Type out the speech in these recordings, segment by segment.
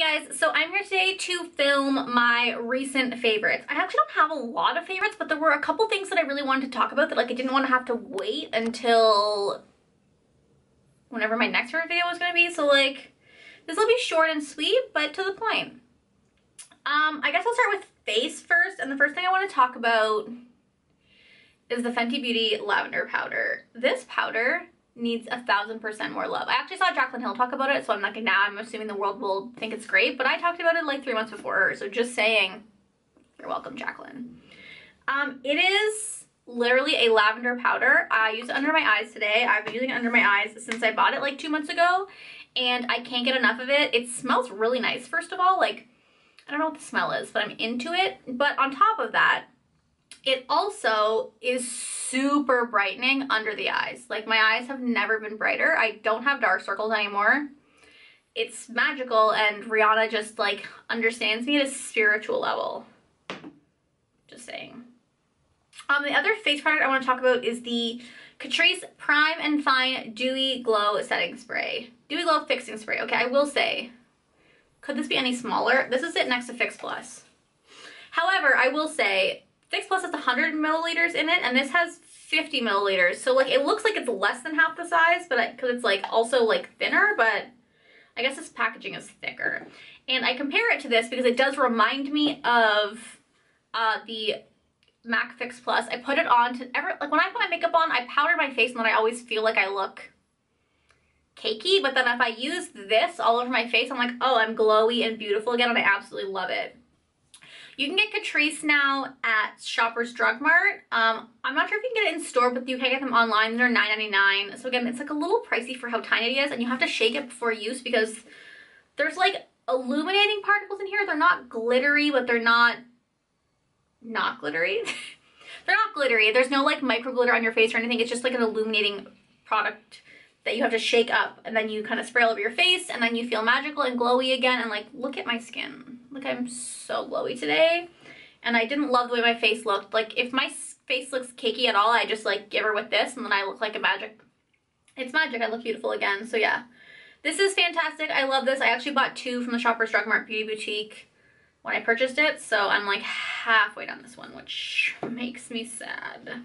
guys, so I'm here today to film my recent favorites. I actually don't have a lot of favorites, but there were a couple things that I really wanted to talk about that like I didn't want to have to wait until whenever my next video was going to be. So like, this will be short and sweet, but to the point. Um, I guess I'll start with face first, and the first thing I want to talk about is the Fenty Beauty Lavender Powder. This powder needs a thousand percent more love. I actually saw Jaclyn Hill talk about it, so I'm like, now I'm assuming the world will think it's great, but I talked about it like three months before her, so just saying, you're welcome, Jaclyn. Um, it is literally a lavender powder. I use it under my eyes today. I've been using it under my eyes since I bought it like two months ago, and I can't get enough of it. It smells really nice, first of all. Like, I don't know what the smell is, but I'm into it. But on top of that, it also is super brightening under the eyes. Like my eyes have never been brighter. I don't have dark circles anymore. It's magical and Rihanna just like understands me at a spiritual level. Just saying. Um, the other face product I want to talk about is the Catrice Prime and Fine Dewy Glow Setting Spray. Dewy Glow Fixing Spray. Okay, I will say, could this be any smaller? This is it next to Fix Plus. However, I will say Fix Plus has 100 milliliters in it, and this has 50 milliliters. So like it looks like it's less than half the size, but because it's like also like thinner, but I guess this packaging is thicker. And I compare it to this because it does remind me of uh, the MAC Fix Plus. I put it on to ever like when I put my makeup on, I powder my face and then I always feel like I look cakey. But then if I use this all over my face, I'm like, oh, I'm glowy and beautiful again, and I absolutely love it. You can get Catrice now at Shoppers Drug Mart. Um, I'm not sure if you can get it in store, but you can get them online. They're $9.99. So again, it's like a little pricey for how tiny it is, and you have to shake it before use because there's like illuminating particles in here. They're not glittery, but they're not not glittery. they're not glittery. There's no like micro glitter on your face or anything. It's just like an illuminating product that you have to shake up and then you kind of spray all over your face and then you feel magical and glowy again and like look at my skin like I'm so glowy today. And I didn't love the way my face looked. Like if my face looks cakey at all I just like give her with this and then I look like a magic it's magic. I look beautiful again. So yeah. This is fantastic. I love this. I actually bought two from the Shoppers Drug Mart Beauty Boutique when I purchased it. So I'm like halfway down this one which makes me sad.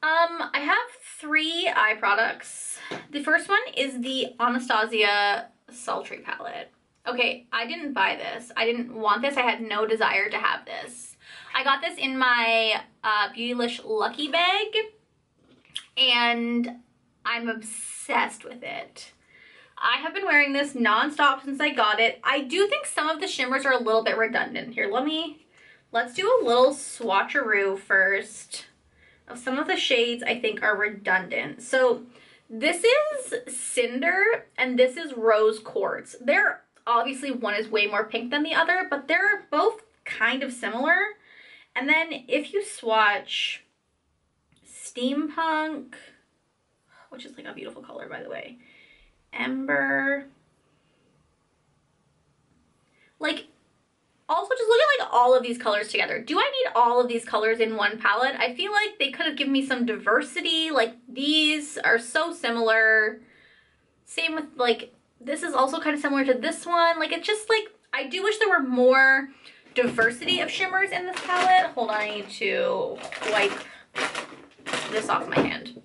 Um, I have three eye products. The first one is the Anastasia Sultry Palette. Okay, I didn't buy this. I didn't want this. I had no desire to have this. I got this in my uh, Beautylish Lucky Bag, and I'm obsessed with it. I have been wearing this nonstop since I got it. I do think some of the shimmers are a little bit redundant. Here, let me, let's do a little swatcheroo first of some of the shades I think are redundant. So this is Cinder and this is Rose Quartz. They're obviously one is way more pink than the other, but they're both kind of similar. And then if you swatch Steampunk, which is like a beautiful color by the way, Ember, like also, just look at like all of these colors together. Do I need all of these colors in one palette? I feel like they could have given me some diversity. Like these are so similar. Same with like, this is also kind of similar to this one. Like it's just like, I do wish there were more diversity of shimmers in this palette. Hold on, I need to wipe this off my hand.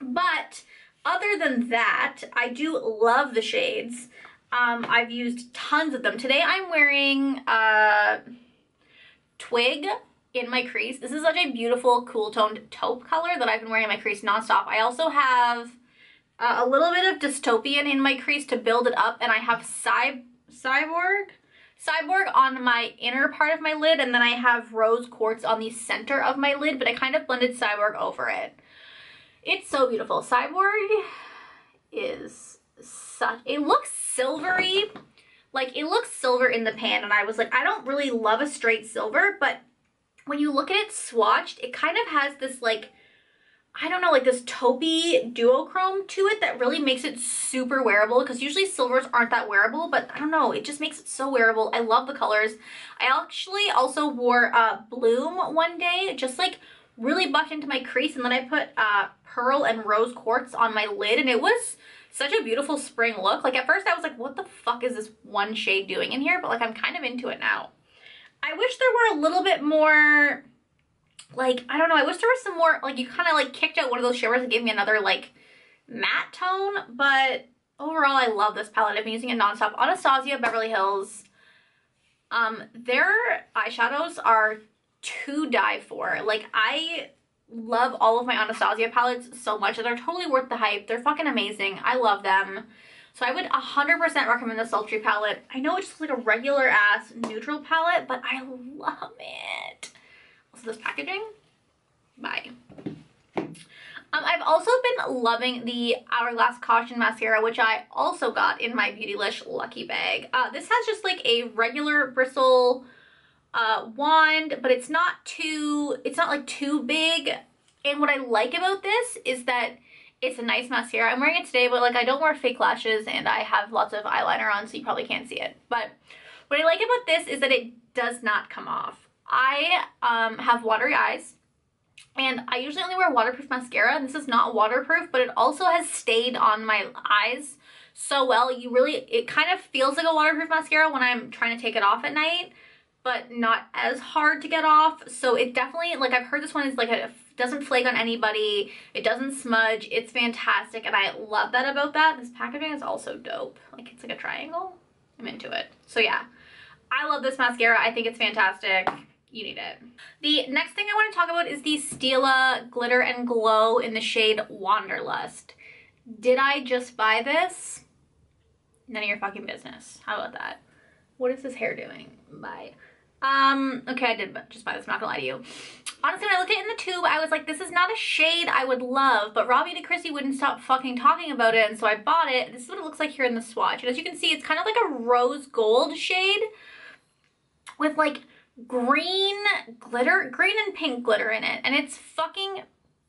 But other than that, I do love the shades. Um, I've used tons of them. Today I'm wearing uh, Twig in my crease. This is such a beautiful cool toned taupe color that I've been wearing in my crease nonstop. I also have uh, a little bit of Dystopian in my crease to build it up and I have Cy Cyborg Cyborg on my inner part of my lid and then I have Rose Quartz on the center of my lid but I kind of blended Cyborg over it. It's so beautiful. Cyborg is such, it looks silvery. Like it looks silver in the pan and I was like, I don't really love a straight silver, but when you look at it swatched, it kind of has this like, I don't know, like this taupey duochrome to it that really makes it super wearable because usually silvers aren't that wearable, but I don't know, it just makes it so wearable. I love the colors. I actually also wore uh, Bloom one day, just like really buffed into my crease and then I put uh, Pearl and Rose Quartz on my lid and it was such a beautiful spring look. Like at first I was like, what the fuck is this one shade doing in here? But like I'm kind of into it now. I wish there were a little bit more, like, I don't know, I wish there was some more, like you kind of like kicked out one of those shimmers and gave me another like matte tone. But overall I love this palette. I've been using it nonstop. Anastasia Beverly Hills. Um, their eyeshadows are to die for. Like I love all of my Anastasia palettes so much they're totally worth the hype. They're fucking amazing. I love them. So I would 100% recommend the Sultry palette. I know it's just like a regular ass neutral palette, but I love it. Also this packaging, bye. Um, I've also been loving the Hourglass Caution Mascara, which I also got in my Beautylish Lucky Bag. Uh, this has just like a regular bristle uh, wand, but it's not too, it's not like too big. And what I like about this is that it's a nice mascara. I'm wearing it today, but like I don't wear fake lashes and I have lots of eyeliner on, so you probably can't see it. But what I like about this is that it does not come off. I um, have watery eyes and I usually only wear waterproof mascara this is not waterproof, but it also has stayed on my eyes so well. You really, it kind of feels like a waterproof mascara when I'm trying to take it off at night but not as hard to get off. So it definitely, like I've heard this one is like it doesn't flake on anybody. It doesn't smudge. It's fantastic. And I love that about that. This packaging is also dope. Like it's like a triangle. I'm into it. So yeah, I love this mascara. I think it's fantastic. You need it. The next thing I want to talk about is the Stila Glitter and Glow in the shade Wanderlust. Did I just buy this? None of your fucking business. How about that? What is this hair doing? Bye. Um, okay, I did just buy this, I'm not gonna lie to you. Honestly, when I looked at it in the tube, I was like, this is not a shade I would love, but Robbie De Christie wouldn't stop fucking talking about it, and so I bought it. This is what it looks like here in the swatch. And as you can see, it's kind of like a rose gold shade with like green glitter, green and pink glitter in it, and it's fucking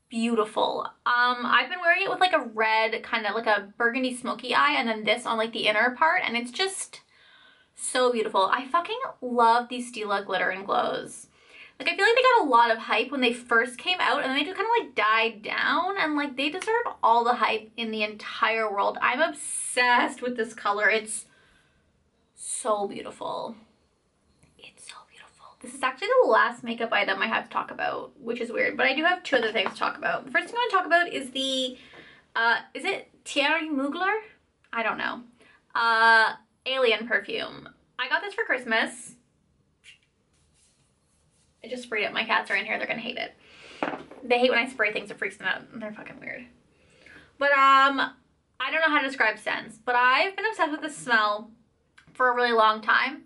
beautiful. Um, I've been wearing it with like a red, kind of like a burgundy smoky eye, and then this on like the inner part, and it's just so beautiful. I fucking love these Stila glitter and glows. Like, I feel like they got a lot of hype when they first came out and then they just kind of like died down and like they deserve all the hype in the entire world. I'm obsessed with this color. It's so beautiful. This is actually the last makeup item I have to talk about, which is weird, but I do have two other things to talk about. The first thing I want to talk about is the, uh, is it Thierry Mugler? I don't know. Uh, Alien perfume. I got this for Christmas. I just sprayed it. My cats are in here. They're going to hate it. They hate when I spray things. It freaks them out. They're fucking weird. But um, I don't know how to describe scents, but I've been obsessed with this smell for a really long time.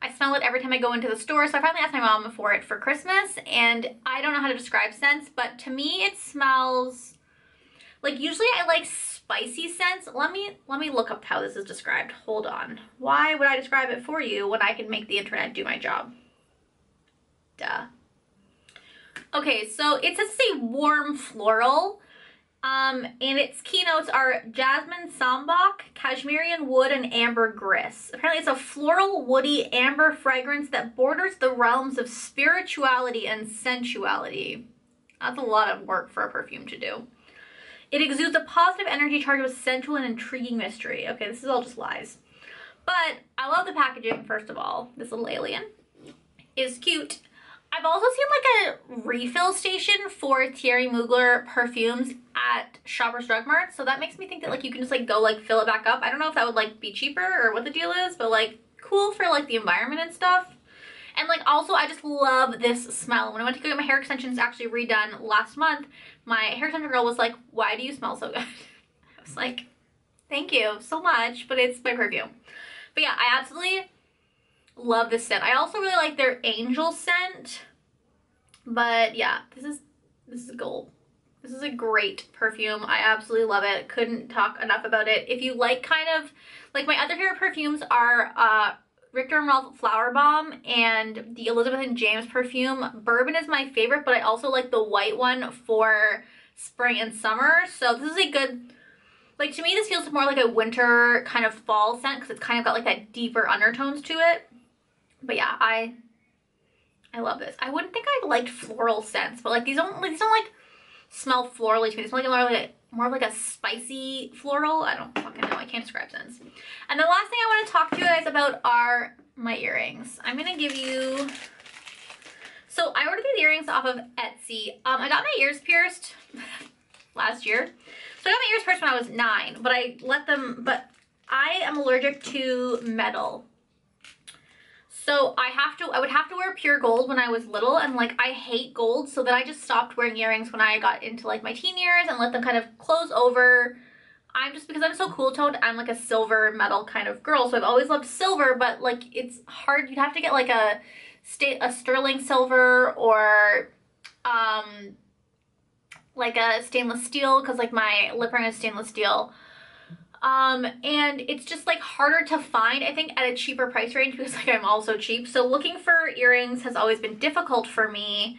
I smell it every time I go into the store, so I finally asked my mom for it for Christmas, and I don't know how to describe scents, but to me it smells like usually I like spicy scents. Let me let me look up how this is described. Hold on. Why would I describe it for you when I can make the internet do my job? Duh. Okay, so it says it's a warm floral. Um, and its keynotes are jasmine sambac, Kashmirian wood, and ambergris. Apparently it's a floral, woody, amber fragrance that borders the realms of spirituality and sensuality. That's a lot of work for a perfume to do. It exudes a positive energy charged with sensual and intriguing mystery. Okay, this is all just lies. But I love the packaging, first of all. This little alien is cute. I've also seen like a refill station for Thierry Mugler perfumes at Shoppers Drug Mart. So that makes me think that like you can just like go like fill it back up. I don't know if that would like be cheaper or what the deal is, but like cool for like the environment and stuff. And like also I just love this smell. When I went to go get my hair extensions actually redone last month, my hair extension girl was like, why do you smell so good? I was like, thank you so much, but it's my perfume. But yeah, I absolutely love this scent. I also really like their angel scent. But yeah, this is this is gold. This is a great perfume. I absolutely love it. Couldn't talk enough about it. If you like kind of, like my other favorite perfumes are uh, and Rolf Flower Bomb and the Elizabeth and James perfume. Bourbon is my favorite, but I also like the white one for spring and summer. So this is a good, like to me this feels more like a winter kind of fall scent because it's kind of got like that deeper undertones to it. But yeah, I I love this. I wouldn't think I liked floral scents, but like these don't like these don't like smell florally to me. They smell like more like more of like a spicy floral. I don't fucking know. I can't describe scents. And the last thing I want to talk to you guys about are my earrings. I'm to give you... So I ordered these earrings off of Etsy. Um, I got my ears pierced last year. So I got my ears pierced when I was nine, but I let them, but I am allergic to metal. So I have to, I would have to wear pure gold when I was little and like I hate gold so then I just stopped wearing earrings when I got into like my teen years and let them kind of close over. I'm just, because I'm so cool toned, I'm like a silver metal kind of girl so I've always loved silver but like it's hard, you'd have to get like a, state a sterling silver or um like a stainless steel because like my lip ring is stainless steel um and it's just like harder to find i think at a cheaper price range because like i'm also cheap. So looking for earrings has always been difficult for me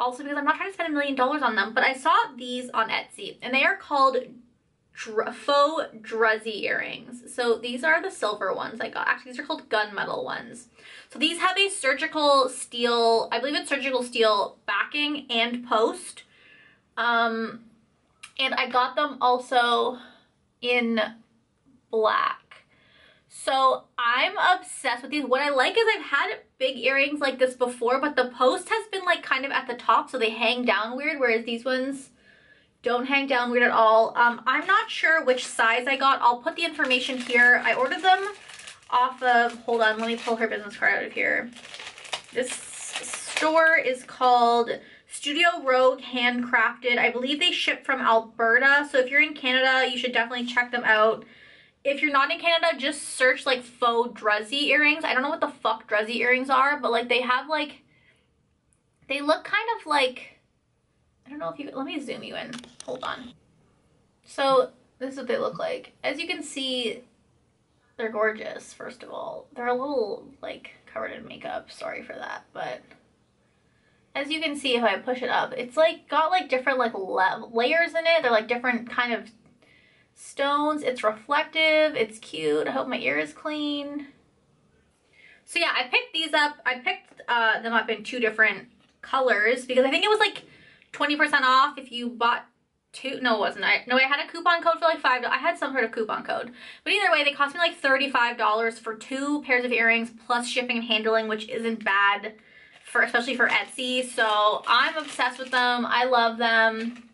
also because i'm not trying to spend a million dollars on them but i saw these on etsy and they are called dr faux druzy earrings. So these are the silver ones i got. Actually these are called gunmetal ones. So these have a surgical steel i believe it's surgical steel backing and post. Um and i got them also in black. So I'm obsessed with these. What I like is I've had big earrings like this before, but the post has been like kind of at the top, so they hang down weird, whereas these ones don't hang down weird at all. Um, I'm not sure which size I got. I'll put the information here. I ordered them off of, hold on, let me pull her business card out of here. This store is called Studio Rogue Handcrafted. I believe they ship from Alberta. So if you're in Canada, you should definitely check them out. If you're not in Canada, just search like faux druzy earrings. I don't know what the fuck druzy earrings are, but like they have like, they look kind of like, I don't know if you, let me zoom you in. Hold on. So this is what they look like. As you can see, they're gorgeous, first of all. They're a little like covered in makeup. Sorry for that, but as you can see if I push it up, it's like got like different like layers in it. They're like different kind of stones. It's reflective. It's cute. I hope my ear is clean. So yeah, I picked these up. I picked uh, them up in two different colors because I think it was like 20% off if you bought two. No, it wasn't. I No, I had a coupon code for like five. I had some sort of coupon code. But either way, they cost me like $35 for two pairs of earrings plus shipping and handling, which isn't bad for especially for Etsy. So I'm obsessed with them. I love them.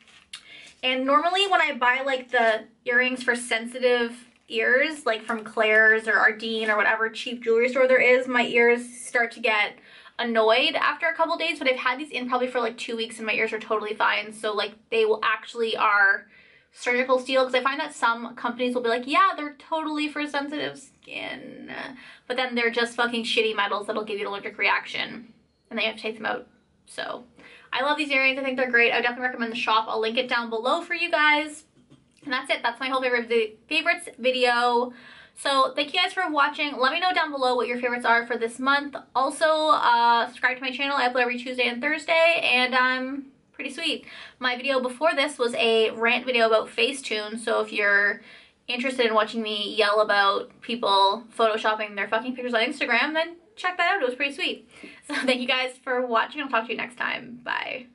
And normally when I buy like the earrings for sensitive ears, like from Claire's or Ardene or whatever cheap jewelry store there is, my ears start to get annoyed after a couple days, but I've had these in probably for like two weeks and my ears are totally fine. So like they will actually are surgical steel because I find that some companies will be like, yeah, they're totally for sensitive skin, but then they're just fucking shitty metals that'll give you an allergic reaction and then you have to take them out. So I love these earrings. I think they're great. I would definitely recommend the shop. I'll link it down below for you guys. And that's it. That's my whole favorite favorites video. So thank you guys for watching. Let me know down below what your favorites are for this month. Also, uh, subscribe to my channel. I upload every Tuesday and Thursday, and I'm pretty sweet. My video before this was a rant video about Facetune, so if you're interested in watching me yell about people photoshopping their fucking pictures on Instagram, then check that out. It was pretty sweet. So thank you guys for watching. I'll talk to you next time. Bye.